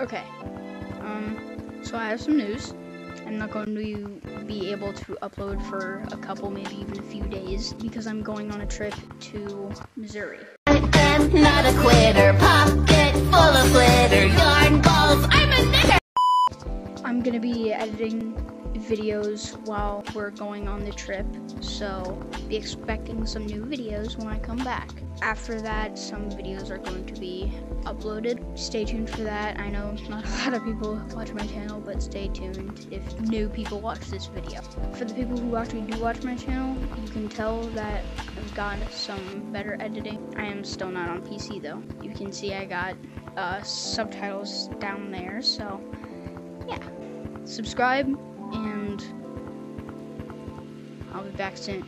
Okay. Um, so I have some news. I'm not going to be able to upload for a couple, maybe even a few days, because I'm going on a trip to Missouri. I am not a quitter. Pocket full of glitter. Yarn balls. I'm a knitter. I'm gonna be editing videos while we're going on the trip, so be expecting some new videos when I come back. After that, some videos are going to be uploaded. Stay tuned for that. I know not a lot of people watch my channel, but stay tuned if new people watch this video. For the people who actually do watch my channel, you can tell that I've got some better editing. I am still not on PC though. You can see I got uh, subtitles down there, so yeah. Subscribe, and I'll be back soon.